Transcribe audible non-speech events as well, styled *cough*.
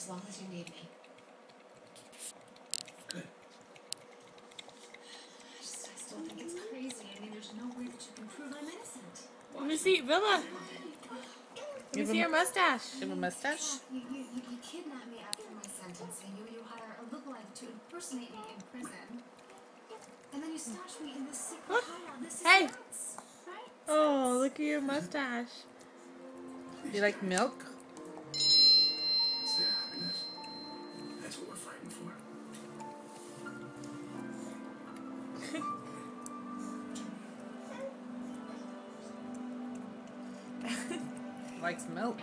as long as you need me. Good. I just, I still think it's crazy. I mean, there's no way that you can prove I'm innocent. Let me see, Ville. Let me see your mustache. Give him a mustache. You, you, you, you kidnap me after my sentencing. You, you hire a lookalike to impersonate me in prison. And then you stash me in this secret Look. hideout. This is Hey. nuts, right? Oh, look at your mustache. You like milk? What we're fighting for. *laughs* Likes milk.